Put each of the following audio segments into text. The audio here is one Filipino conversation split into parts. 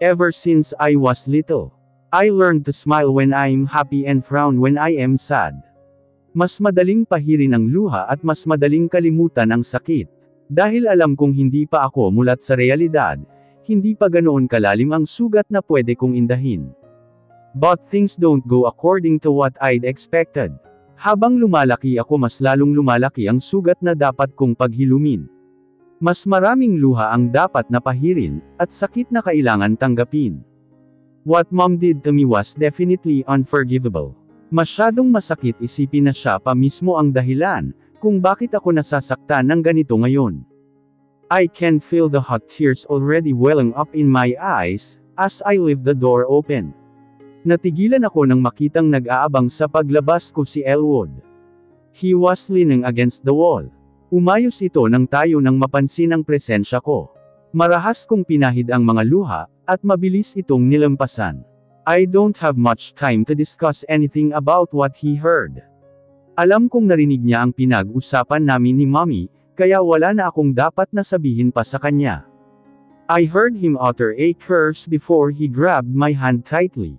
Ever since I was little. I learned to smile when I'm happy and frown when I am sad. Mas madaling pahirin ang luha at mas madaling kalimutan ang sakit. Dahil alam kong hindi pa ako mulat sa realidad, hindi pa ganoon kalalim ang sugat na pwede kong indahin. But things don't go according to what I'd expected. Habang lumalaki ako mas lalong lumalaki ang sugat na dapat kong paghilumin. Mas maraming luha ang dapat na pahirin, at sakit na kailangan tanggapin. What mom did to me was definitely unforgivable. Masyadong masakit isipin na siya pa mismo ang dahilan, kung bakit ako nasasaktan ng ganito ngayon. I can feel the hot tears already welling up in my eyes, as I leave the door open. Natigilan ako nang makitang nag-aabang sa paglabas ko si Elwood. He was leaning against the wall. Umayos ito nang tayo nang mapansin ang presensya ko. Marahas kong pinahid ang mga luha, at mabilis itong nilampasan. I don't have much time to discuss anything about what he heard. Alam kong narinig niya ang pinag-usapan namin ni Mommy, kaya wala na akong dapat na sabihin pa sa kanya. I heard him utter a curse before he grabbed my hand tightly.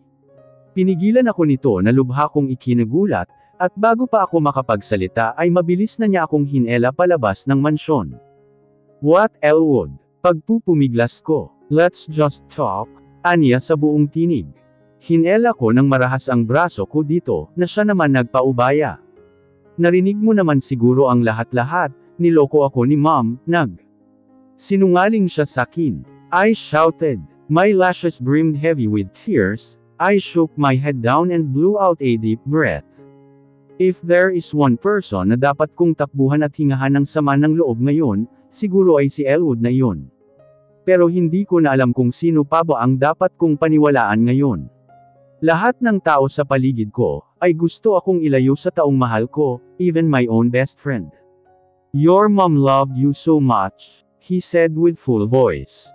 Pinigilan ako nito na lubha kong ikinagulat, at bago pa ako makapagsalita ay mabilis na niya akong hinela palabas ng mansyon. What Elwood? Pagpupumiglas ko. Let's just talk. Aniya sa buong tinig. Hinela ko ng marahas ang braso ko dito, na siya naman nagpaubaya. Narinig mo naman siguro ang lahat-lahat, niloko ako ni mom, nag. Sinungaling siya sa akin. I shouted. My lashes brimmed heavy with tears, I shook my head down and blew out a deep breath. If there is one person na dapat kong takbuhan at hingahan ng sama ng loob ngayon, siguro ay si Elwood na iyon. Pero hindi ko na alam kung sino pa ba ang dapat kong paniwalaan ngayon. Lahat ng tao sa paligid ko, ay gusto akong ilayo sa taong mahal ko, even my own best friend. Your mom loved you so much, he said with full voice.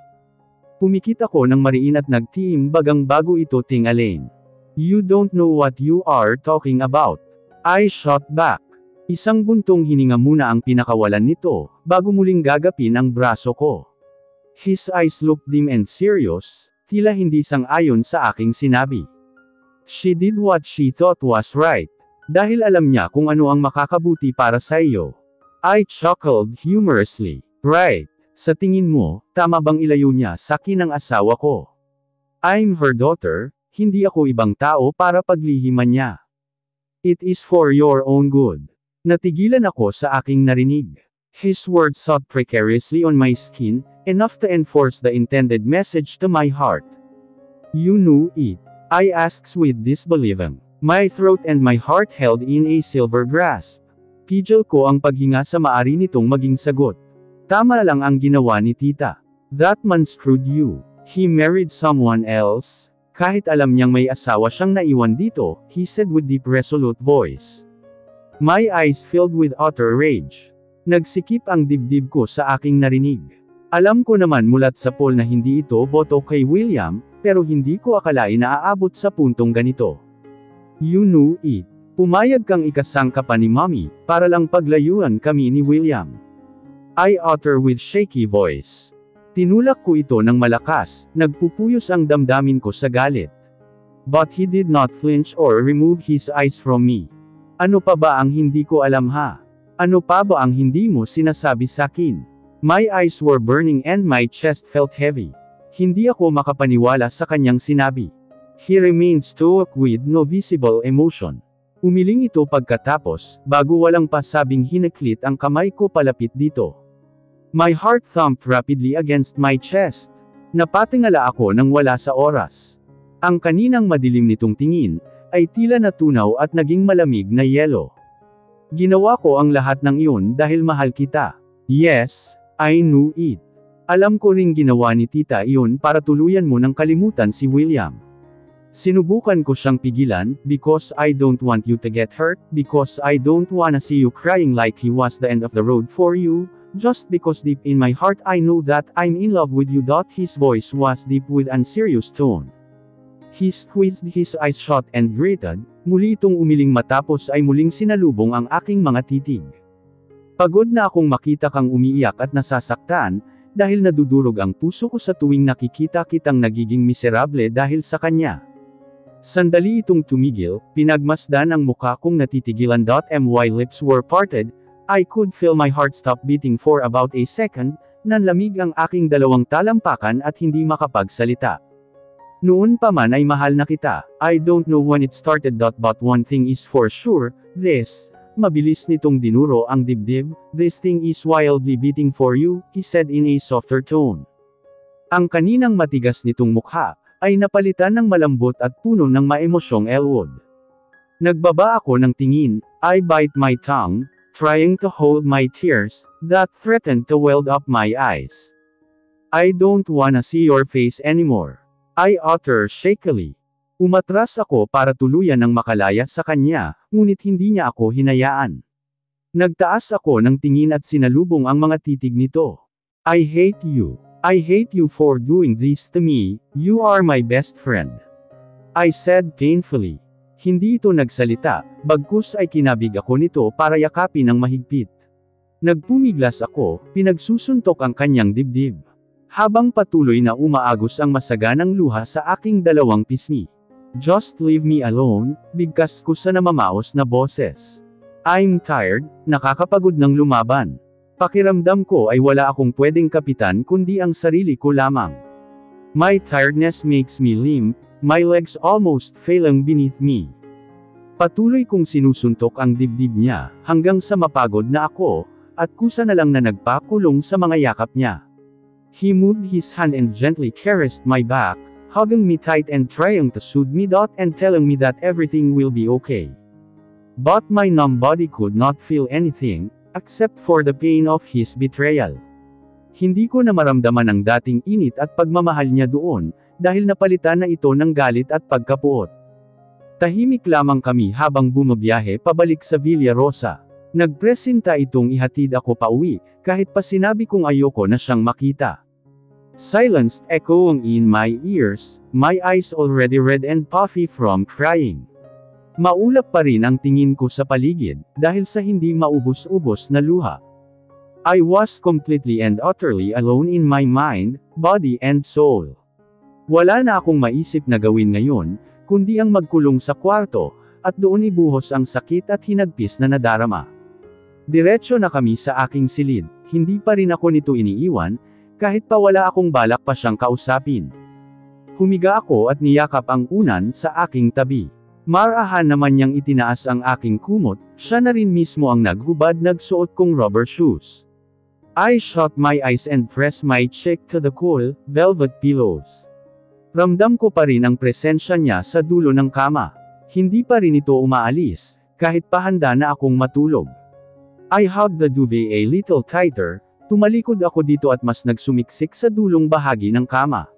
Pumikit ako ng mariin at nagtiim bagang bago ito tingaling. You don't know what you are talking about. I shot back. Isang buntong hininga muna ang pinakawalan nito, bago muling gagapin ang braso ko. His eyes looked dim and serious, tila hindi sang-ayon sa aking sinabi. She did what she thought was right. Dahil alam niya kung ano ang makakabuti para sa iyo. I chuckled humorously. Right. Sa tingin mo, tama bang ilayo niya sa akin ang asawa ko? I'm her daughter, hindi ako ibang tao para paglihiman niya. It is for your own good. Natigilan ako sa aking narinig. His words sought precariously on my skin, enough to enforce the intended message to my heart. You knew it. I asked with disbelieving. My throat and my heart held in a silver grasp. Pidgel ko ang paghinga sa maari nitong maging sagot. Tama lang ang ginawa ni tita. That man screwed you. He married someone else. Kahit alam niyang may asawa siyang naiwan dito, he said with deep resolute voice. My eyes filled with utter rage. Nagsikip ang dibdib ko sa aking narinig. Alam ko naman mulat sa poll na hindi ito boto kay William, pero hindi ko akalain na aabot sa puntong ganito. You knew it. Pumayag kang ikasangka pa ni Mommy, para lang paglayuan kami ni William. I utter with shaky voice. Tinulak ko ito ng malakas, nagpupuyos ang damdamin ko sa galit. But he did not flinch or remove his eyes from me. Ano pa ba ang hindi ko alam ha? Ano pa ba ang hindi mo sinasabi sa akin? My eyes were burning and my chest felt heavy. Hindi ako makapaniwala sa kanyang sinabi. He remained stoic with no visible emotion. Umiling ito pagkatapos, bago walang pasabing hinaklit ang kamay ko palapit dito. My heart thumped rapidly against my chest. Napatingala ako nang wala sa oras. Ang kaninang madilim nitong tingin, ay tila natunaw at naging malamig na yelo. Ginawa ko ang lahat ng iyon dahil mahal kita. Yes, I knew it. Alam ko ring ginawa ni tita iyon para tuluyan mo ng kalimutan si William. Sinubukan ko siyang pigilan, because I don't want you to get hurt, because I don't wanna see you crying like he was the end of the road for you, just because deep in my heart I know that I'm in love with you. His voice was deep with unserious tone. He squeezed his eyes shut and greeted, muli itong umiling matapos ay muling sinalubong ang aking mga titig. Pagod na akong makita kang umiiyak at nasasaktan, dahil nadudurog ang puso ko sa tuwing nakikita kitang nagiging miserable dahil sa kanya. Sandali itong tumigil, pinagmasdan ang mukha kong natitigilan. My lips were parted, I could feel my heart stop beating for about a second, nanlamig ang aking dalawang talampakan at hindi makapagsalita. Noon pa man ay mahal na kita, I don't know when it started. But one thing is for sure, this, mabilis nitong dinuro ang dibdib, this thing is wildly beating for you, he said in a softer tone. Ang kaninang matigas nitong mukha, ay napalitan ng malambot at puno ng maemosyong Elwood. Nagbaba ako ng tingin, I bite my tongue, trying to hold my tears, that threatened to weld up my eyes. I don't wanna see your face anymore. I utter shakily. Umatras ako para tuluyan ng makalaya sa kanya, ngunit hindi niya ako hinayaan. Nagtaas ako ng tingin at sinalubong ang mga titig nito. I hate you. I hate you for doing this to me, you are my best friend. I said painfully. Hindi ito nagsalita, bagkus ay kinabig ako nito para yakapin ng mahigpit. Nagpumiglas ako, pinagsusuntok ang kanyang dibdib. Habang patuloy na umaagos ang masaganang luha sa aking dalawang pisngi. Just leave me alone, bigkas ko sa namamaos na boses. I'm tired, nakakapagod ng lumaban. Pakiramdam ko ay wala akong pwedeng kapitan kundi ang sarili ko lamang. My tiredness makes me limp, my legs almost failing beneath me. Patuloy kong sinusuntok ang dibdib niya, hanggang sa mapagod na ako, at kusa na lang na nagpakulong sa mga yakap niya. He moved his hand and gently caressed my back, hugging me tight and trying to soothe me dot and telling me that everything will be okay. But my numb body could not feel anything, except for the pain of his betrayal. Hindi ko na maramdaman ang dating init at pagmamahal niya doon, dahil napalitan na ito ng galit at pagkapuot. Tahimik lamang kami habang bumabiyahe pabalik sa Villa Rosa. Nagpresenta itong ihatid ako pa uwi, kahit pa sinabi kong ayoko na siyang makita. Silenced echoing in my ears, my eyes already red and puffy from crying. Maulap pa rin ang tingin ko sa paligid, dahil sa hindi maubos-ubos na luha. I was completely and utterly alone in my mind, body and soul. Wala na akong maisip na gawin ngayon, kundi ang magkulong sa kwarto, at doon ibuhos ang sakit at hinagpis na nadarama. Diretso na kami sa aking silid, hindi pa rin ako nito iniiwan, kahit pa wala akong balak pa siyang kausapin. Humiga ako at niyakap ang unan sa aking tabi. Marahan naman niyang itinaas ang aking kumot, siya na rin mismo ang naghubad nagsuot kong rubber shoes. I shut my eyes and pressed my cheek to the cool, velvet pillows. Ramdam ko pa rin ang presensya niya sa dulo ng kama. Hindi pa rin ito umaalis, kahit pahanda na akong matulog. I hugged the duvet a little tighter, tumalikod ako dito at mas nagsumiksik sa dulong bahagi ng kama.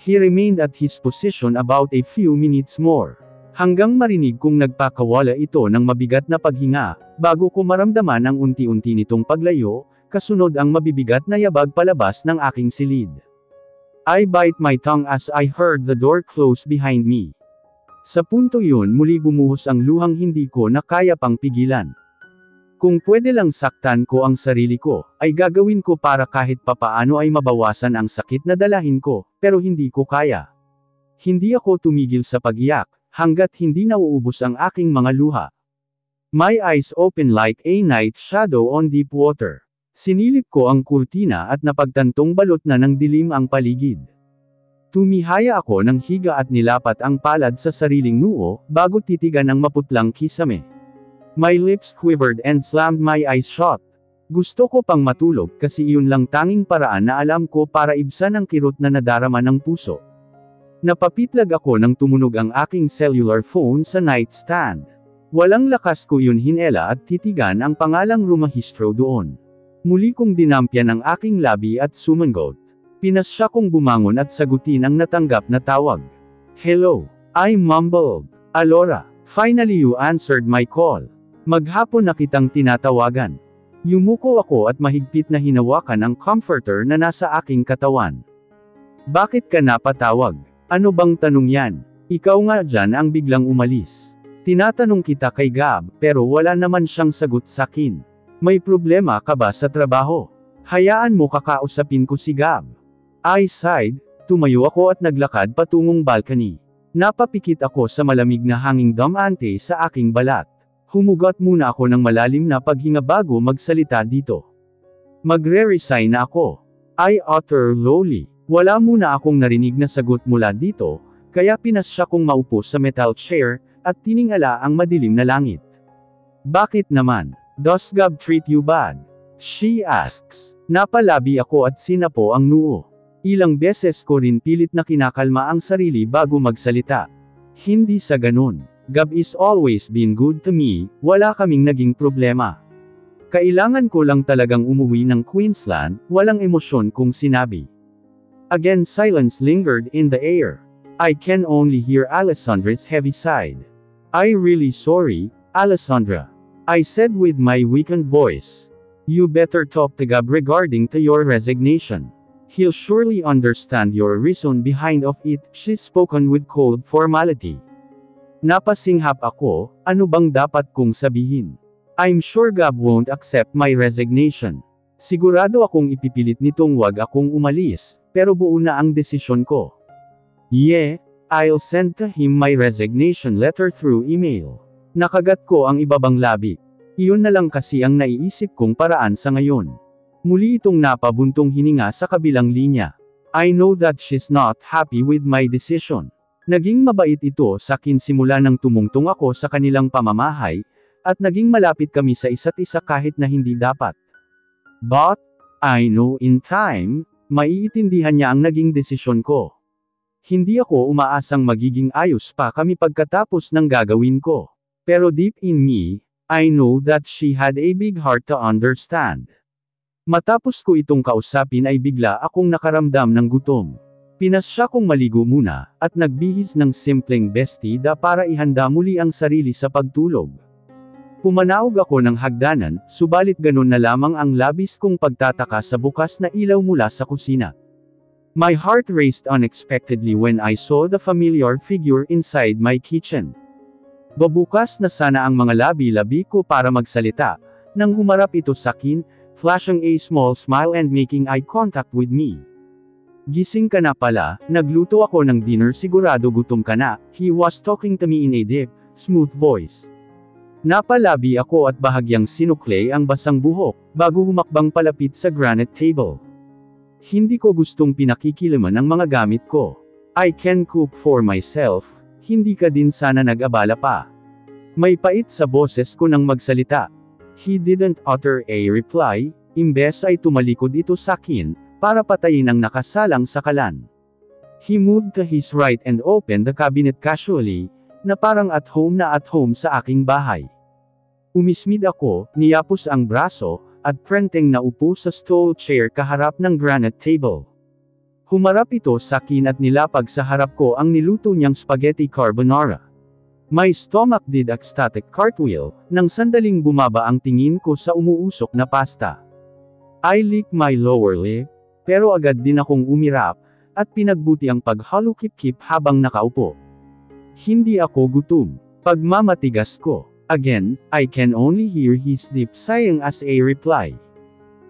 He remained at his position about a few minutes more. Hanggang marinig kong nagpakawala ito ng mabigat na paghinga, bago ko maramdaman ang unti-unti nitong paglayo, kasunod ang mabibigat na yabag palabas ng aking silid. I bite my tongue as I heard the door close behind me. Sa punto yun muli bumuhos ang luhang hindi ko na kaya pang pigilan. Kung pwede lang saktan ko ang sarili ko, ay gagawin ko para kahit papaano ay mabawasan ang sakit na dalahin ko, pero hindi ko kaya. Hindi ako tumigil sa pag-iyak, hanggat hindi nauubos ang aking mga luha. My eyes open like a night shadow on deep water. Sinilip ko ang kurtina at napagtantong balot na ng dilim ang paligid. Tumihaya ako ng higa at nilapat ang palad sa sariling noo, bago titigan ang maputlang kisame. My lips quivered and slammed my eyes shut. Gusto ko pang matulog kasi iyon lang tanging paraan na alam ko para ibsan ang kirot na nadarama ng puso. Napapitlag ako nang tumunog ang aking cellular phone sa nightstand. Walang lakas ko yun hinela at titigan ang pangalang rumahistro doon. Muli kong dinampyan ang aking labi at sumangot. Pinasya kong bumangon at sagutin ang natanggap na tawag. Hello. I mumbled. Alora. Finally you answered my call. Maghapon na kitang tinatawagan. Yumuko ako at mahigpit na hinawakan ang comforter na nasa aking katawan. Bakit ka napatawag? Ano bang tanong yan? Ikaw nga dyan ang biglang umalis. Tinatanong kita kay Gab, pero wala naman siyang sagot sa akin. May problema ka ba sa trabaho? Hayaan mo kakausapin ko si Gab. I sighed, tumayo ako at naglakad patungong balcony. Napapikit ako sa malamig na hanging damante sa aking balat. Humugot muna ako ng malalim na paghinga bago magsalita dito. Magre-resign na ako. I utter lowly. Wala muna akong narinig na sagot mula dito, kaya pinasya kong maupo sa metal chair, at tiningala ang madilim na langit. Bakit naman? Does God treat you bad? She asks. Napalabi ako at sinapo ang noo. Ilang beses ko rin pilit na kinakalma ang sarili bago magsalita. Hindi sa ganun. Gab is always been good to me, wala kaming naging problema. Kailangan ko lang talagang umuwi ng Queensland, walang emosyon kung sinabi. Again silence lingered in the air. I can only hear Alessandra's heavy sigh. I really sorry, Alessandra. I said with my weakened voice. You better talk to Gab regarding to your resignation. He'll surely understand your reason behind of it, she's spoken with cold formality. Napasinghap ako, ano bang dapat kong sabihin? I'm sure Gab won't accept my resignation. Sigurado akong ipipilit nitong wag akong umalis, pero buo na ang desisyon ko. Yeah, I'll send to him my resignation letter through email. Nakagat ko ang ibabang labi. Iyon na lang kasi ang naiisip kong paraan sa ngayon. Muli itong napabuntong hininga sa kabilang linya. I know that she's not happy with my decision. Naging mabait ito sa akin simula nang tumungtong ako sa kanilang pamamahay, at naging malapit kami sa isa't isa kahit na hindi dapat. But, I know in time, maiitindihan niya ang naging desisyon ko. Hindi ako umaasang magiging ayos pa kami pagkatapos ng gagawin ko. Pero deep in me, I know that she had a big heart to understand. Matapos ko itong kausapin ay bigla akong nakaramdam ng gutom. Pinasya kong maligo muna, at nagbihis ng simpleng bestida para ihanda muli ang sarili sa pagtulog. Pumanaog ako ng hagdanan, subalit ganun na lamang ang labis kong pagtataka sa bukas na ilaw mula sa kusina. My heart raced unexpectedly when I saw the familiar figure inside my kitchen. Babukas na sana ang mga labi-labi ko para magsalita, nang humarap ito sa akin, flashing a small smile and making eye contact with me. Gising ka na pala, nagluto ako ng dinner sigurado gutom ka na, he was talking to me in a deep, smooth voice. Napalabi ako at bahagyang sinukle ang basang buhok, bago humakbang palapit sa granite table. Hindi ko gustong pinakikilaman ang mga gamit ko. I can cook for myself, hindi ka din sana nag-abala pa. May pait sa boses ko nang magsalita. He didn't utter a reply, imbes ay tumalikod ito sa akin, para patayin ang nakasalang sa kalan. He moved to his right and opened the cabinet casually, na parang at home na at home sa aking bahay. Umismid ako, niyapos ang braso, at prenteng na upo sa stole chair kaharap ng granite table. Humarap ito sa akin at nilapag sa harap ko ang niluto niyang spaghetti carbonara. My stomach did ecstatic cartwheel, nang sandaling bumaba ang tingin ko sa umuusok na pasta. I licked my lower lip, pero agad din akong umirap, at pinagbuti ang paghalukip-kip habang nakaupo. Hindi ako gutom. Pagmamatigas ko. Again, I can only hear his deep sighing as a reply.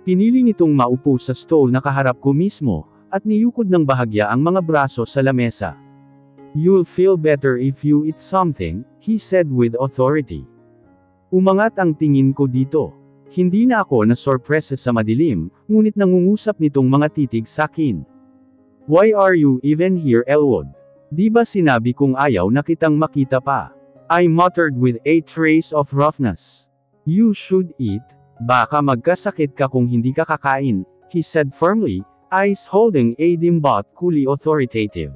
Pinili nitong maupo sa stool na kaharap ko mismo, at niyukod ng bahagya ang mga braso sa lamesa. You'll feel better if you eat something, he said with authority. Umangat ang tingin ko dito. Hindi na ako na sorpresa sa madilim, ngunit nangungusap nitong mga titig sa akin. Why are you even here Elwood? Di ba sinabi kong ayaw na kitang makita pa? I muttered with a trace of roughness. You should eat, baka magkasakit ka kung hindi ka kakain, he said firmly, eyes holding a dim but coolly authoritative.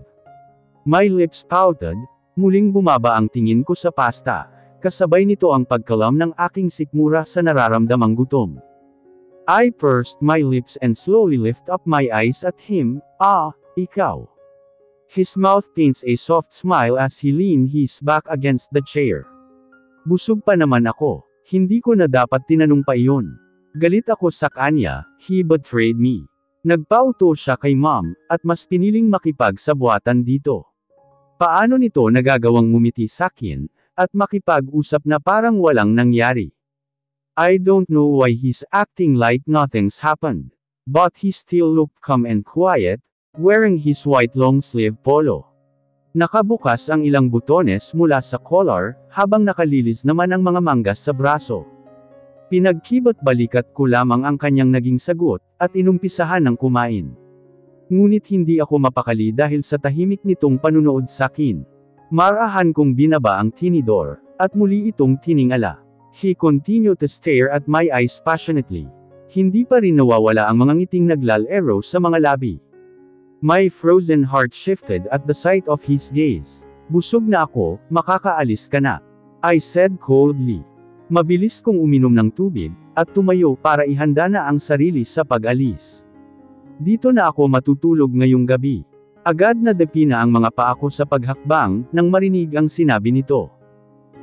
My lips pouted, muling bumaba ang tingin ko sa pasta, Kasabay nito ang pagkalam ng aking sikmura sa nararamdamang gutom. I pursed my lips and slowly lift up my eyes at him, ah, ikaw. His mouth paints a soft smile as he lean his back against the chair. Busog pa naman ako, hindi ko na dapat tinanong pa iyon. Galit ako sa kanya, he betrayed me. Nagpauto siya kay mom, at mas piniling makipag sa buhatan dito. Paano nito nagagawang ngumiti sa akin, at makipag-usap na parang walang nangyari. I don't know why he's acting like nothing's happened. But he still looked calm and quiet, wearing his white long-sleeve polo. Nakabukas ang ilang butones mula sa collar, habang nakalilis naman ang mga manggas sa braso. Pinagkibot balikat ko lamang ang kanyang naging sagot, at inumpisahan ng kumain. Ngunit hindi ako mapakali dahil sa tahimik nitong panunood sa akin. Marahan kong binaba ang tinidor, at muli itong tiningala. He continued to stare at my eyes passionately. Hindi pa rin nawawala ang mga ngiting naglalero sa mga labi. My frozen heart shifted at the sight of his gaze. Busog na ako, makakaalis ka na. I said coldly. Mabilis kong uminom ng tubig, at tumayo para ihanda na ang sarili sa pag-alis. Dito na ako matutulog ngayong gabi. Agad na depina ang mga paa ko sa paghakbang, nang marinig ang sinabi nito.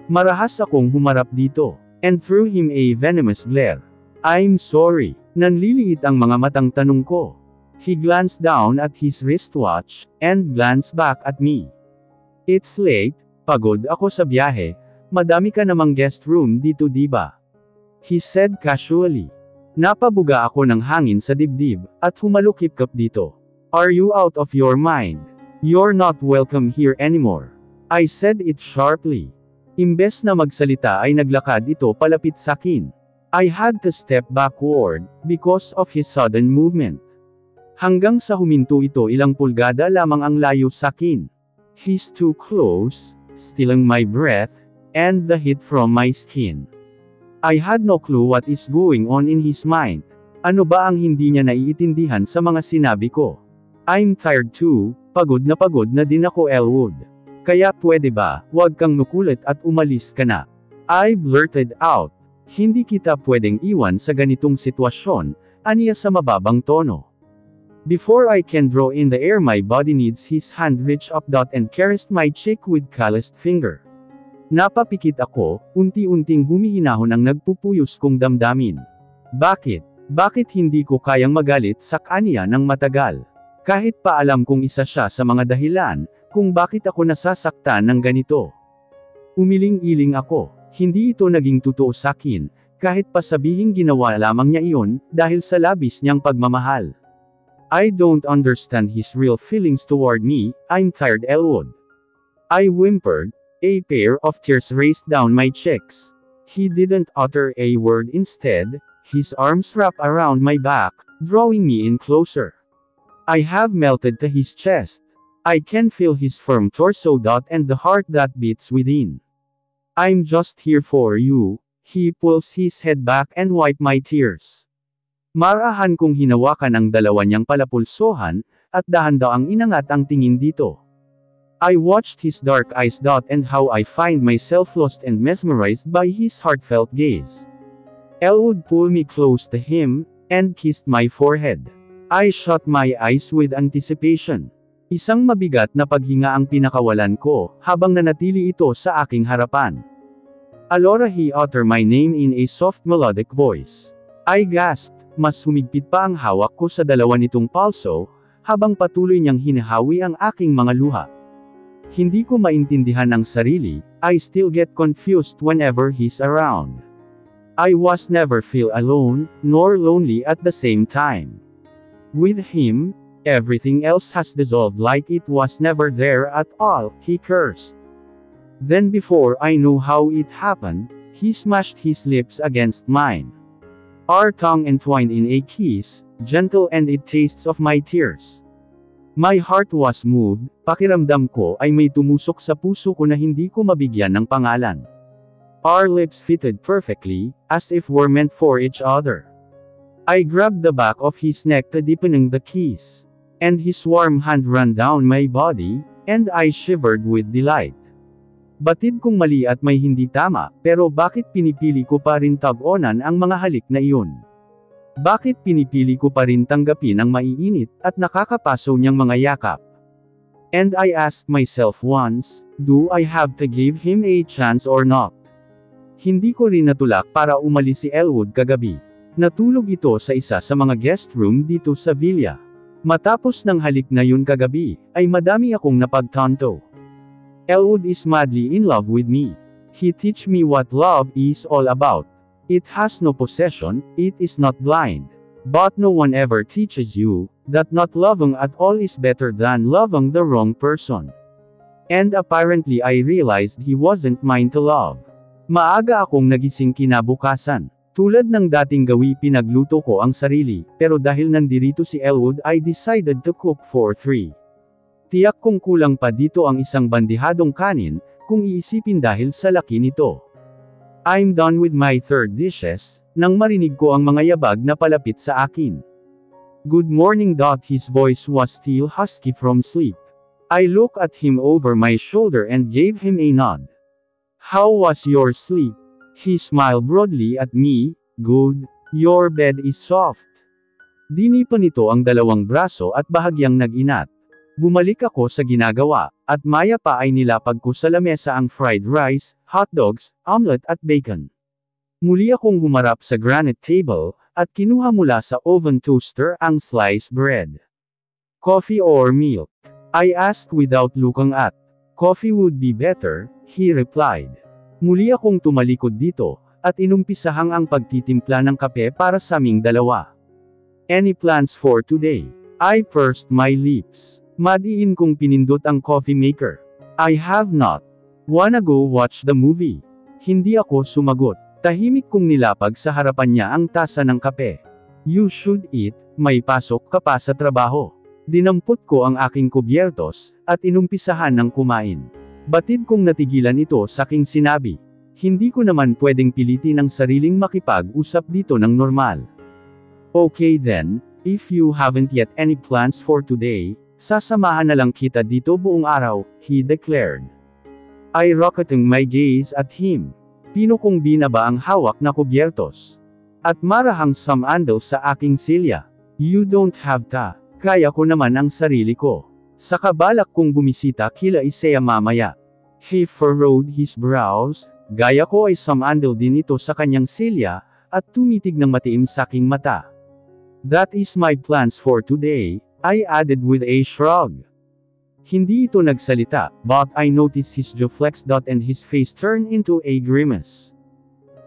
Marahas akong humarap dito, and threw him a venomous glare. I'm sorry. Nanliliit ang mga matang tanong ko. He glanced down at his wristwatch, and glanced back at me. It's late, pagod ako sa biyahe, madami ka namang guest room dito diba? He said casually. Napabuga ako ng hangin sa dibdib, at humalukip-kap dito. Are you out of your mind? You're not welcome here anymore. I said it sharply. Imbes na magsalita ay naglakad ito palapit sa akin. I had to step backward, because of his sudden movement. Hanggang sa huminto ito ilang pulgada lamang ang layo sa akin. He's too close, stealing my breath, and the heat from my skin. I had no clue what is going on in his mind. Ano ba ang hindi niya naiintindihan sa mga sinabi ko? I'm tired too, pagod na pagod na din ako Elwood. Kaya pwede ba, huwag kang nukulit at umalis ka na. I blurted out. Hindi kita pwedeng iwan sa ganitong sitwasyon, aniya sa mababang tono. Before I can draw in the air my body needs his hand reach up dot and caressed my cheek with calloused finger. Napapikit ako, unti-unting humihinahon ang nagpupuyos kong damdamin. Bakit? Bakit hindi ko kayang magalit sa kanya ng matagal? Kahit pa alam kong isa siya sa mga dahilan, kung bakit ako nasasaktan ng ganito. Umiling-iling ako, hindi ito naging totoo sa akin, kahit pa sabihing ginawa lamang niya iyon, dahil sa labis niyang pagmamahal. I don't understand his real feelings toward me, I'm tired Elwood. I whimpered, a pair of tears raced down my cheeks. He didn't utter a word instead, his arms wrapped around my back, drawing me in closer. I have melted to his chest. I can feel his firm torso dot and the heart that beats within. I'm just here for you, he pulls his head back and wipe my tears. Marahan kong hinawakan ang dalawa niyang palapulsohan, at dahan-daang inangat ang tingin dito. I watched his dark eyes dot and how I find myself lost and mesmerized by his heartfelt gaze. Elwood pulled me close to him, and kissed my forehead. I shut my eyes with anticipation. Isang mabigat na paghinga ang pinakawalan ko, habang nanatili ito sa aking harapan. Alora he uttered my name in a soft melodic voice. I gasped, mas humigpit pa ang hawak ko sa dalawa nitong palso, habang patuloy niyang hinahawi ang aking mga luha. Hindi ko maintindihan ang sarili, I still get confused whenever he's around. I was never feel alone, nor lonely at the same time. With him, everything else has dissolved like it was never there at all, he cursed. Then before I know how it happened, he smashed his lips against mine. Our tongue entwined in a kiss, gentle and it tastes of my tears. My heart was moved, pakiramdam ko ay may tumusok sa puso ko na hindi ko mabigyan ng pangalan. Our lips fitted perfectly, as if we're meant for each other. I grabbed the back of his neck to deepening the kiss. And his warm hand ran down my body, and I shivered with delight. Batid kong mali at may hindi tama, pero bakit pinipili ko pa rin tag-onan ang mga halik na iyon? Bakit pinipili ko pa rin tanggapin ang maiinit, at nakakapaso niyang mga yakap? And I asked myself once, do I have to give him a chance or not? Hindi ko rin natulak para umalis si Elwood kagabi. Natulog ito sa isa sa mga guest room dito sa villa. Matapos ng halik na yun kagabi, ay madami akong napagtanto. Elwood is madly in love with me. He teach me what love is all about. It has no possession, it is not blind. But no one ever teaches you, that not loving at all is better than loving the wrong person. And apparently I realized he wasn't mine to love. Maaga akong nagising kinabukasan. Tulad ng dating gawi pinagluto ko ang sarili, pero dahil nandirito si Elwood I decided to cook for three. Tiyak kong kulang pa dito ang isang bandihadong kanin, kung iisipin dahil sa laki nito. I'm done with my third dishes, nang marinig ko ang mga yabag na palapit sa akin. Good morning. His voice was still husky from sleep. I looked at him over my shoulder and gave him a nod. How was your sleep? He smiled broadly at me, good, your bed is soft. Dinipa nito ang dalawang braso at bahagyang nag-inat. Bumalik ako sa ginagawa, at maya pa ay nilapag ko sa lamesa ang fried rice, hotdogs, omelette at bacon. Muli akong humarap sa granite table, at kinuha mula sa oven toaster ang sliced bread. Coffee or milk? I asked without looking at. Coffee would be better, he replied. Muli akong tumalikod dito, at inumpisahang ang pagtitimpla ng kape para sa aming dalawa. Any plans for today? I pursed my lips. Madiin kong pinindot ang coffee maker. I have not. Wanna go watch the movie? Hindi ako sumagot. Tahimik kong nilapag sa harapan niya ang tasa ng kape. You should eat, may pasok ka pa sa trabaho. Dinampot ko ang aking kubyertos, at inumpisahan ng kumain. Batid kong natigilan ito sa aking sinabi. Hindi ko naman pwedeng pilitin ang sariling makipag-usap dito ng normal. Okay then, if you haven't yet any plans for today, Sasamahan na lang kita dito buong araw, he declared. I rocketing my gaze at him. Pino kong binaba ang hawak na kubyertos. At marahang samandal sa aking silya. You don't have ta. Kaya ko naman ang sarili ko. Sa kabalak kong bumisita kila Isaiah mamaya. He furrowed his brows, gaya ko ay samandal din ito sa kanyang silya, at tumitig ng matiim sa aking mata. That is my plans for today, I added with a shrug. Hindi ito nagsalita, but I noticed his jaw flexed and his face turned into a grimace.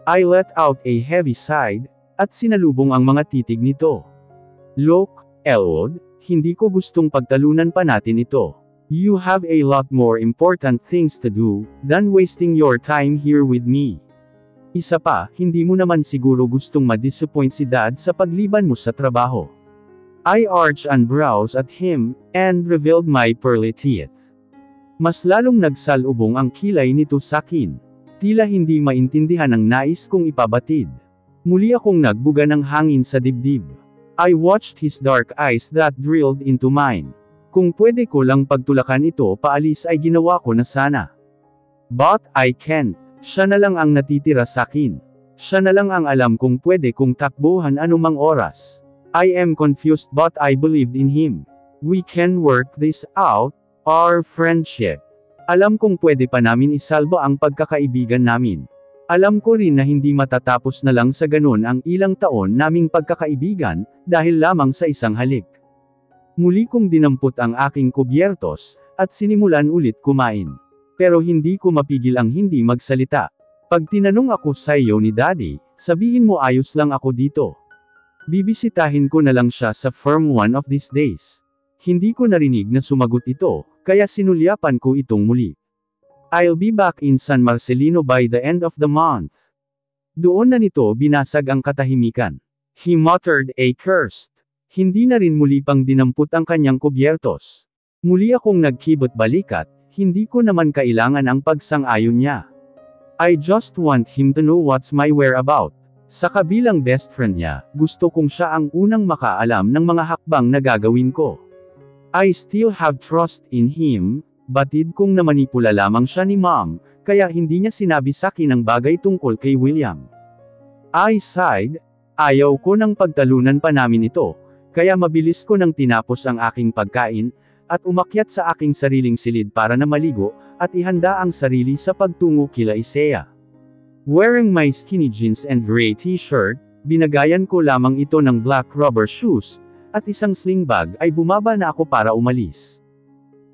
I let out a heavy sigh, at sinalubong ang mga titig nito. Look, Elwood, hindi ko gustong pagtalunan pa natin ito. You have a lot more important things to do, than wasting your time here with me. Isa pa, hindi mo naman siguro gustong ma-disappoint si dad sa pagliban mo sa trabaho. I arched and brows at him, and revealed my pearly teeth. Mas lalong nagsalubong ang kilay nito sa akin. Tila hindi maintindihan ang nais kong ipabatid. Muli akong nagbuga ng hangin sa dibdib. I watched his dark eyes that drilled into mine. Kung pwede ko lang pagtulakan ito paalis ay ginawa ko na sana. But I can't. Siya na lang ang natitira sa akin. Siya na lang ang alam kung pwede kong takbuhan anumang oras. I am confused but I believed in him. We can work this out, our friendship. Alam kong pwede pa namin isalba ang pagkakaibigan namin. Alam ko rin na hindi matatapos na lang sa ganun ang ilang taon naming pagkakaibigan, dahil lamang sa isang halik. Muli kong dinampot ang aking kubyertos, at sinimulan ulit kumain. Pero hindi ko mapigil ang hindi magsalita. Pag tinanong ako sa iyo ni Daddy, sabihin mo ayos lang ako dito. Bibisitahin ko na lang siya sa firm one of these days. Hindi ko narinig na sumagot ito, kaya sinulyapan ko itong muli. I'll be back in San Marcelino by the end of the month. Doon na nito binasag ang katahimikan. He muttered a curse. Hindi na rin muli pang dinampot ang kanyang kubyertos. Muli akong nagkibot balikat, hindi ko naman kailangan ang pagsang-ayon niya. I just want him to know what's my whereabout. Sa kabilang best friend niya, gusto kong siya ang unang makaalam ng mga hakbang na gagawin ko. I still have trust in him, batid kong namanipula lamang siya ni mom, kaya hindi niya sinabi sa akin ang bagay tungkol kay William. I sighed, ayaw ko ng pagtalunan pa namin ito, kaya mabilis ko nang tinapos ang aking pagkain, at umakyat sa aking sariling silid para na maligo, at ihanda ang sarili sa pagtungo kila Isaiah. Wearing my skinny jeans and gray t-shirt, binagayan ko lamang ito ng black rubber shoes, at isang sling bag ay bumaba na ako para umalis.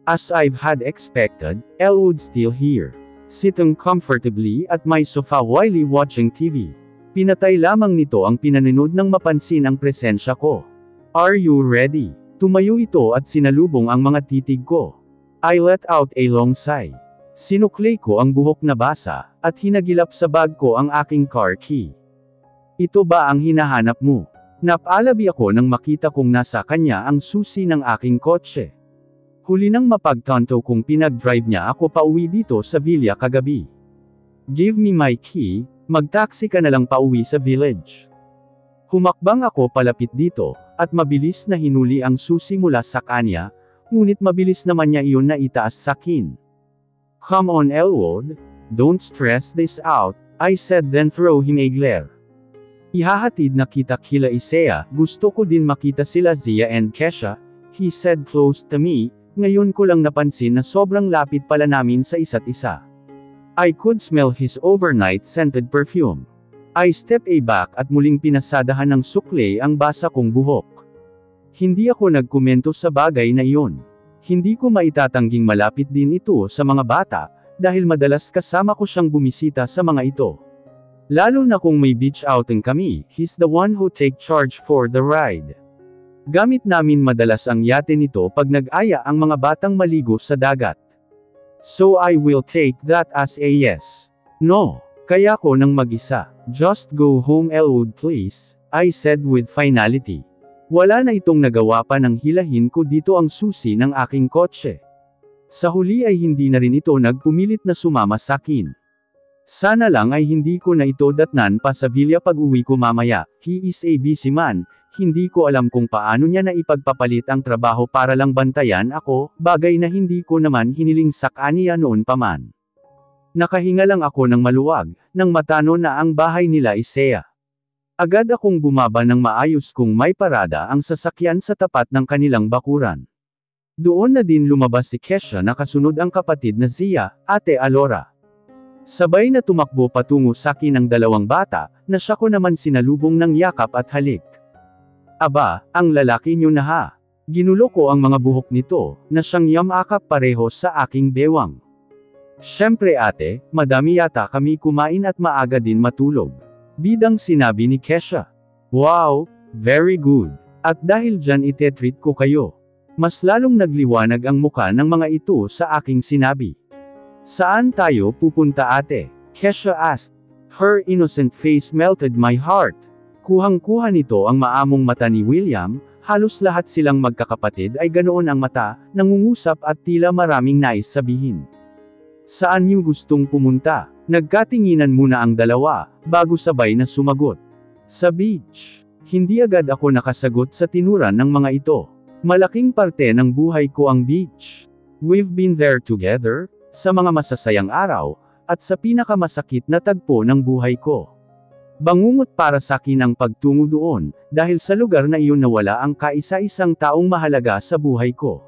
As I've had expected, Elwood still here. Sitting comfortably at my sofa while watching TV. Pinatay lamang nito ang pinanunod ng mapansin ang presensya ko. Are you ready? Tumayo ito at sinalubong ang mga titig ko. I let out a long sigh. Sinukli ko ang buhok na basa, at hinagilap sa bag ko ang aking car key. Ito ba ang hinahanap mo? Napalabi ako nang makita kong nasa kanya ang susi ng aking kotse. Huli nang mapagtanto kung pinag-drive niya ako pauwi dito sa Villa kagabi. Give me my key, Magtaksi ka na lang pauwi sa village. Humakbang ako palapit dito, at mabilis na hinuli ang susi mula sa kanya, ngunit mabilis naman niya iyon na itaas sa akin. Come on Elwood, don't stress this out, I said then throw him a glare. Ihahatid na kita kila Isaiah, gusto ko din makita sila Zia and Kesha, he said close to me, ngayon ko lang napansin na sobrang lapit pala namin sa isa't isa. I could smell his overnight scented perfume. I step a back at muling pinasadahan ng sukle ang basa kong buhok. Hindi ako nagkomento sa bagay na iyon. Hindi ko maitatangging malapit din ito sa mga bata, dahil madalas kasama ko siyang bumisita sa mga ito. Lalo na kung may beach outing kami, he's the one who take charge for the ride. Gamit namin madalas ang yate nito pag nag-aya ang mga batang maligo sa dagat. So I will take that as a yes. No. Kaya ko nang mag-isa. Just go home Elwood please, I said with finality. Wala na itong nagawa pa ng hilahin ko dito ang susi ng aking kotse. Sa huli ay hindi na rin ito nagpumilit na sumama sa akin. Sana lang ay hindi ko na ito datnan pa sa villa pag uwi ko mamaya, he is a busy man, hindi ko alam kung paano niya na ipagpapalit ang trabaho para lang bantayan ako, bagay na hindi ko naman hiniling sa kaniya noon pa man. Nakahinga lang ako ng maluwag, nang matano na ang bahay nila Isea. Agad akong bumaba ng maayos kung may parada ang sasakyan sa tapat ng kanilang bakuran. Doon na din lumabas si Kesha na kasunod ang kapatid na Zia, ate Alora. Sabay na tumakbo patungo sa akin ang dalawang bata, na siya ko naman sinalubong ng yakap at halik. Aba, ang lalaki niyo na ha. Ginulo ko ang mga buhok nito, na siyang yamakap pareho sa aking bewang. Siyempre ate, madami yata kami kumain at maaga din matulog. Bidang sinabi ni Kesha. Wow, very good. At dahil dyan itetreat ko kayo. Mas lalong nagliwanag ang muka ng mga ito sa aking sinabi. Saan tayo pupunta ate? Kesha asked. Her innocent face melted my heart. Kuhang-kuha nito ang maamong mata ni William, halos lahat silang magkakapatid ay ganoon ang mata, nangungusap at tila maraming nais sabihin. Saan niyo gustong pumunta? Nagkatinginan muna ang dalawa, bago sabay na sumagot. Sa beach. Hindi agad ako nakasagot sa tinuran ng mga ito. Malaking parte ng buhay ko ang beach. We've been there together, sa mga masasayang araw, at sa pinakamasakit na tagpo ng buhay ko. Bangungot para sa akin ang pagtungo doon, dahil sa lugar na iyon nawala ang kaisa-isang taong mahalaga sa buhay ko.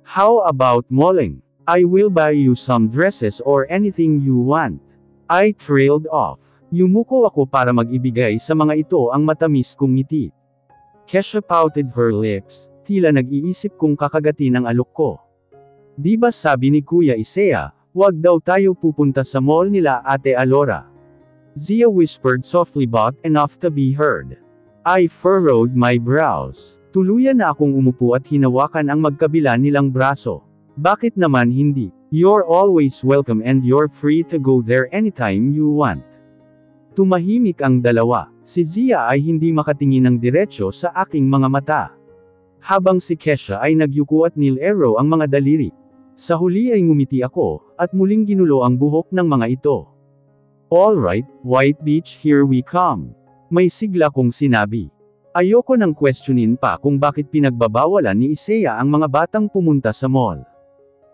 How about malling? I will buy you some dresses or anything you want. I trailed off. Yumuko ako para mag-ibigay sa mga ito ang matamis kong ngiti. Kesha pouted her lips, tila nag-iisip kung kakagatin ang alok ko. Di ba sabi ni Kuya Isea, wag daw tayo pupunta sa mall nila ate Alora. Zia whispered softly but enough to be heard. I furrowed my brows. Tuluyan na akong umupo at hinawakan ang magkabila nilang braso. Bakit naman hindi? You're always welcome and you're free to go there anytime you want. Tumahimik ang dalawa. Si Zia ay hindi makatingin ng diretsyo sa aking mga mata. Habang si Kesha ay nagyuko at nilero ang mga daliri. Sa huli ay ngumiti ako, at muling ginulo ang buhok ng mga ito. Alright, White Beach here we come. May sigla kong sinabi. Ayoko nang questionin pa kung bakit pinagbabawalan ni Isaiah ang mga batang pumunta sa mall.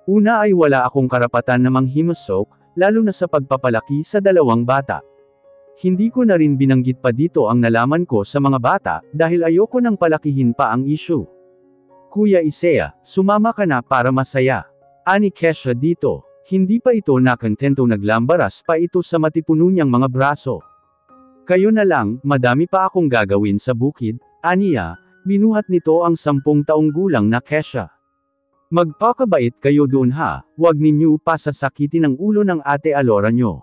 Una ay wala akong karapatan na manghimasok, lalo na sa pagpapalaki sa dalawang bata. Hindi ko na rin binanggit pa dito ang nalaman ko sa mga bata, dahil ayoko nang palakihin pa ang issue. Kuya Isaiah, sumama ka na para masaya. Ani Kesha dito. Hindi pa ito nakontento naglambaras pa ito sa matipuno niyang mga braso. Kayo na lang, madami pa akong gagawin sa bukid, aniya, binuhat nito ang sampung taong gulang na Kesha. Magpakabait kayo doon ha, wag ninyo pa sasakitin ang ulo ng ate Alora nyo.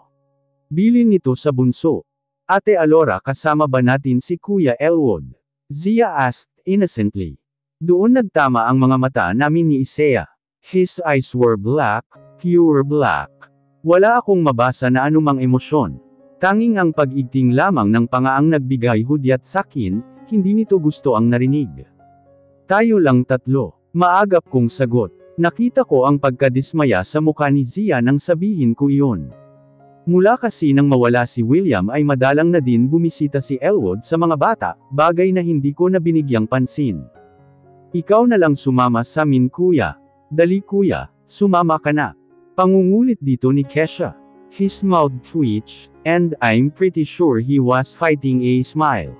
Bilin nito sa bunso. Ate Alora kasama ba natin si Kuya Elwood? Zia asked, innocently. Doon nagtama ang mga mata namin ni Isaiah. His eyes were black, pure black. Wala akong mabasa na anumang emosyon. Tanging ang pag-igting lamang ng pangaang nagbigay hudyat sa akin, hindi nito gusto ang narinig. Tayo lang tatlo. Maagap kong sagot. Nakita ko ang pagkadismaya sa mukha ni Zia nang sabihin ko iyon. Mula kasi nang mawala si William ay madalang na din bumisita si Elwood sa mga bata, bagay na hindi ko na binigyang pansin. Ikaw na lang sumama sa amin kuya. Dali kuya, sumama ka na. Pangungulit dito ni Kesha. His mouth twitched, and I'm pretty sure he was fighting a smile.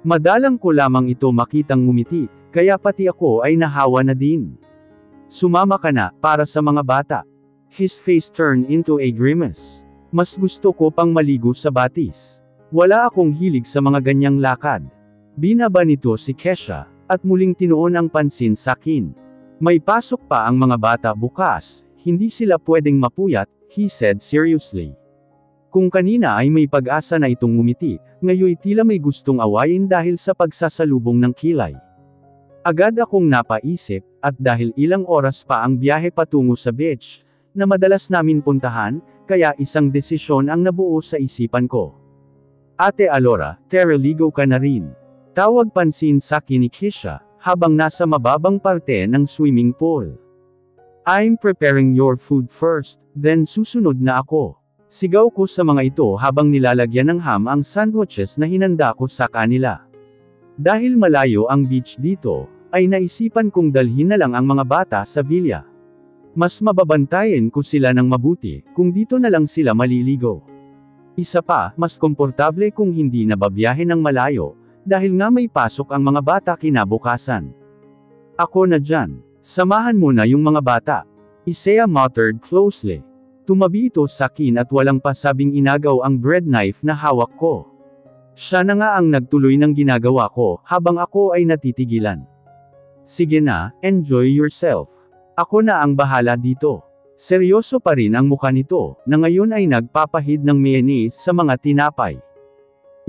Madalang ko lamang ito makitang ngumiti, kaya pati ako ay nahawa na din. Sumama ka na, para sa mga bata. His face turned into a grimace. Mas gusto ko pang maligo sa batis. Wala akong hilig sa mga ganyang lakad. Binaba nito si Kesha, at muling tinuon ang pansin sa akin. May pasok pa ang mga bata bukas, hindi sila pwedeng mapuyat, he said seriously. Kung kanina ay may pag-asa na itong ngumiti, ngayon tila may gustong awayin dahil sa pagsasalubong ng kilay. Agad akong napaisip, at dahil ilang oras pa ang biyahe patungo sa beach, na madalas namin puntahan, kaya isang desisyon ang nabuo sa isipan ko. Ate Alora, teraligo ka na rin. Tawag pansin sa akin ni Kisha, habang nasa mababang parte ng swimming pool. I'm preparing your food first, then susunod na ako. Sigaw ko sa mga ito habang nilalagyan ng ham ang sandwiches na hinanda ko sa kanila. Dahil malayo ang beach dito, ay naisipan kong dalhin na lang ang mga bata sa villa. Mas mababantayan ko sila ng mabuti, kung dito na lang sila maliligo. Isa pa, mas komportable kung hindi nababiyahe ng malayo, dahil nga may pasok ang mga bata kinabukasan. Ako na dyan. Samahan mo na yung mga bata. Isaiah muttered closely. Tumabi ito sa akin at walang pasabing inagaw ang bread knife na hawak ko. Siya na nga ang nagtuloy ng ginagawa ko, habang ako ay natitigilan. Sige na, enjoy yourself. Ako na ang bahala dito. Seryoso pa rin ang mukha nito, na ngayon ay nagpapahid ng mayonnaise sa mga tinapay.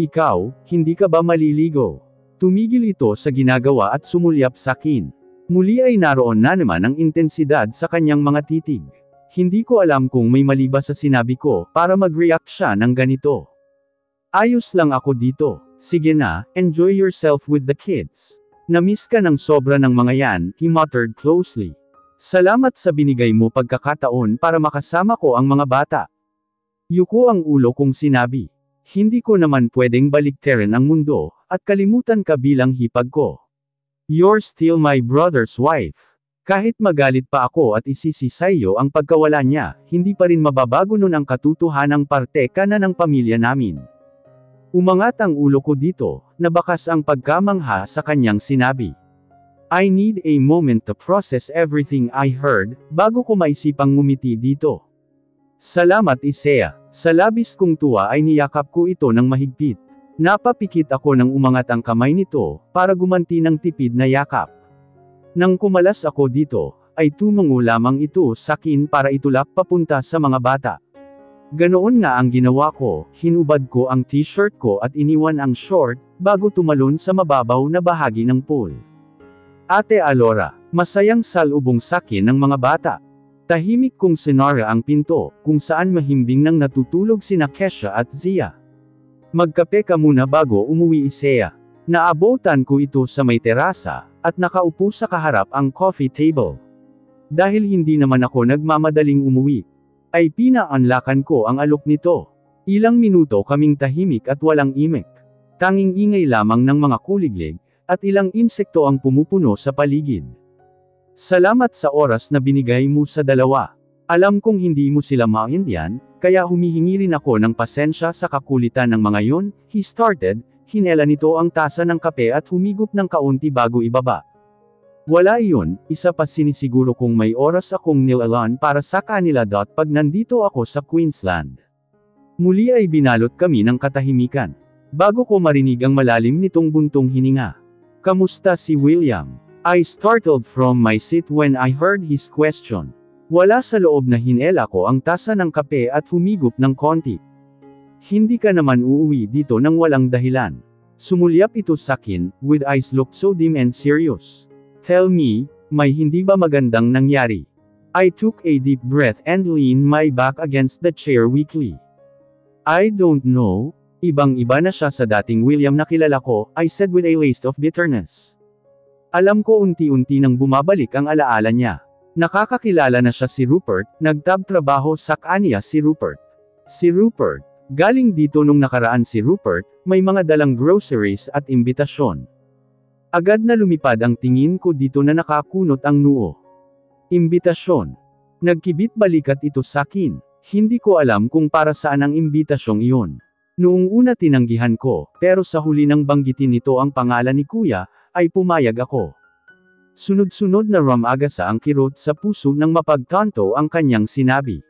Ikaw, hindi ka ba maliligo? Tumigil ito sa ginagawa at sumulyap sa akin. Muli ay naroon na naman ang intensidad sa kanyang mga titig. Hindi ko alam kung may mali ba sa sinabi ko, para mag-react siya ng ganito. Ayos lang ako dito. Sige na, enjoy yourself with the kids. Namiss ka ng sobra ng mga yan, he muttered closely. Salamat sa binigay mo pagkakataon para makasama ko ang mga bata. Yuko ang ulo kong sinabi. Hindi ko naman pwedeng balikterin ang mundo, at kalimutan ka bilang hipag ko. You're still my brother's wife. Kahit magalit pa ako at isisi sa iyo ang pagkawala niya, hindi pa rin mababago nun ang katutuhanang parte ka na ng pamilya namin. Umangat ang ulo ko dito, nabakas ang pagkamangha sa kanyang sinabi. I need a moment to process everything I heard, bago ko maisipang ngumiti dito. Salamat Isea. Sa labis kong tuwa ay niyakap ko ito ng mahigpit. Napapikit ako nang umangat ang kamay nito, para gumanti ng tipid na yakap. Nang kumalas ako dito, ay tumungo lamang ito sa akin para itulak papunta sa mga bata. Ganoon nga ang ginawa ko, hinubad ko ang t-shirt ko at iniwan ang short, bago tumalon sa mababaw na bahagi ng pool. Ate Alora, masayang salubong sakin ng mga bata. Tahimik kong sinara ang pinto, kung saan mahimbing nang natutulog sina Kesha at Zia. Magkape ka muna bago umuwi Isea. Naabotan ko ito sa may terasa, at nakaupo sa kaharap ang coffee table. Dahil hindi naman ako nagmamadaling umuwi, ay pinaanlakan ko ang alok nito. Ilang minuto kaming tahimik at walang imik. Tanging ingay lamang ng mga kuliglig, at ilang insekto ang pumupuno sa paligid. Salamat sa oras na binigay mo sa dalawa. Alam kong hindi mo sila maintindihan, kaya humihingi rin ako ng pasensya sa kakulitan ng mga yon, he started, hinela nito ang tasa ng kape at humigop ng kaunti bago ibaba. Wala iyon, isa pa sinisiguro kong may oras akong nilalan para sa kanila. Pag nandito ako sa Queensland. Muli ay binalot kami ng katahimikan. Bago ko marinig ang malalim nitong buntong hininga. Kamusta si William? I startled from my seat when I heard his question. Wala sa loob na hinela ko ang tasa ng kape at humigop ng konti. Hindi ka naman uuwi dito nang walang dahilan. Sumulyap ito sakin, with eyes looked so dim and serious. Tell me, may hindi ba magandang nangyari? I took a deep breath and leaned my back against the chair weakly. I don't know, ibang-iba na siya sa dating William na kilala ko, I said with a lace of bitterness. Alam ko unti-unti nang bumabalik ang alaala niya. Nakakakilala na siya si Rupert, nagtab-trabaho sa kanya si Rupert. Si Rupert, Galing dito nung nakaraan si Rupert, may mga dalang groceries at imbitasyon. Agad na lumipad ang tingin ko dito na nakakunot ang noo. Imbitasyon. Nagkibit balikat ito sa akin. Hindi ko alam kung para saan ang imbitasyong iyon. Noong una tinanggihan ko, pero sa huli nang banggitin nito ang pangalan ni kuya, ay pumayag ako. Sunod-sunod na ramagasa ang kirot sa puso nang mapagtanto ang kanyang sinabi.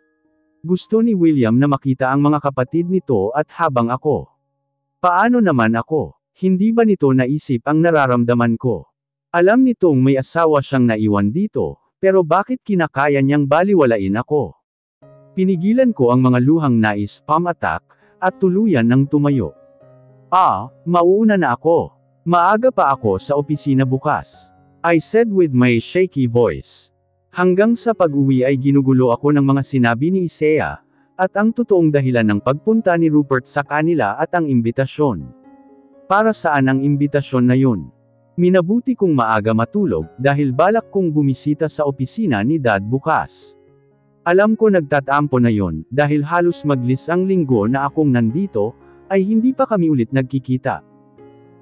Gusto ni William na makita ang mga kapatid nito at habang ako. Paano naman ako? Hindi ba nito naisip ang nararamdaman ko? Alam nitong may asawa siyang naiwan dito, pero bakit kinakaya niyang baliwalain ako? Pinigilan ko ang mga luhang nais pamatak, at tuluyan ng tumayo. Ah, mauuna na ako. Maaga pa ako sa opisina bukas. I said with my shaky voice. Hanggang sa pag-uwi ay ginugulo ako ng mga sinabi ni Isaiah, at ang totoong dahilan ng pagpunta ni Rupert sa kanila at ang imbitasyon. Para saan ang imbitasyon na yun? Minabuti kong maaga matulog, dahil balak kong bumisita sa opisina ni Dad bukas. Alam ko nagtatampo na yon, dahil halos maglis ang linggo na akong nandito, ay hindi pa kami ulit nagkikita.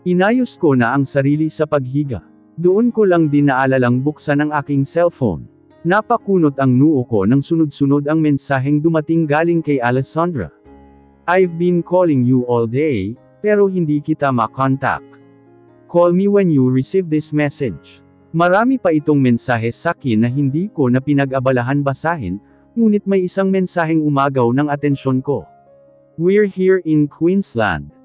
Inayos ko na ang sarili sa paghiga. Doon ko lang din naalalang buksan ang aking cellphone. Napakunot ang noo ko nang sunod-sunod ang mensaheng dumating galing kay Alessandra. I've been calling you all day, pero hindi kita makontak. Call me when you receive this message. Marami pa itong mensahe sa akin na hindi ko na pinag-abalahan basahin, ngunit may isang mensaheng umagaw ng atensyon ko. We're here in Queensland.